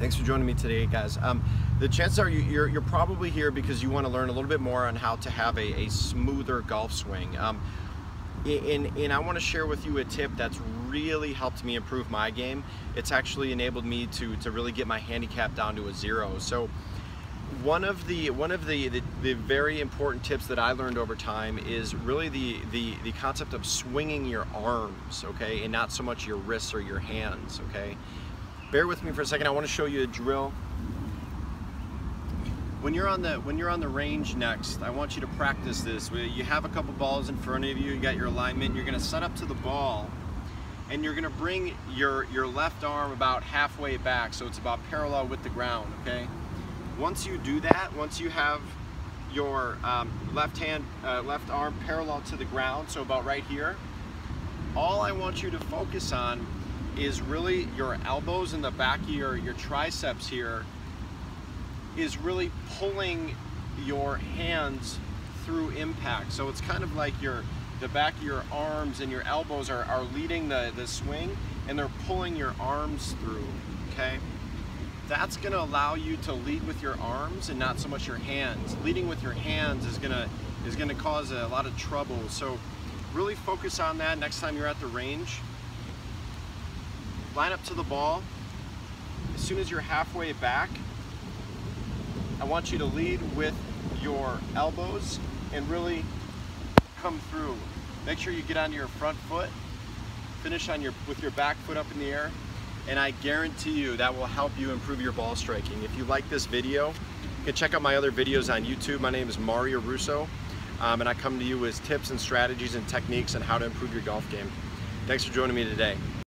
Thanks for joining me today, guys. Um, the chances are you, are you're probably here because you want to learn a little bit more on how to have a, a smoother golf swing. Um, and, and I want to share with you a tip that's really helped me improve my game. It's actually enabled me to, to really get my handicap down to a zero. So one of the one of the, the, the very important tips that I learned over time is really the, the the concept of swinging your arms, okay, and not so much your wrists or your hands, okay. Bear with me for a second. I want to show you a drill. When you're on the when you're on the range next, I want you to practice this. You have a couple balls in front of you. You got your alignment. You're going to set up to the ball, and you're going to bring your your left arm about halfway back, so it's about parallel with the ground. Okay. Once you do that, once you have your um, left hand, uh, left arm parallel to the ground, so about right here, all I want you to focus on is really your elbows and the back of your, your triceps here is really pulling your hands through impact. So it's kind of like your the back of your arms and your elbows are, are leading the, the swing and they're pulling your arms through, okay? That's gonna allow you to lead with your arms and not so much your hands. Leading with your hands is gonna is gonna cause a lot of trouble. So really focus on that next time you're at the range line up to the ball. As soon as you're halfway back, I want you to lead with your elbows and really come through. Make sure you get onto your front foot, finish on your with your back foot up in the air, and I guarantee you that will help you improve your ball striking. If you like this video, you can check out my other videos on YouTube. My name is Mario Russo, um, and I come to you with tips and strategies and techniques on how to improve your golf game. Thanks for joining me today.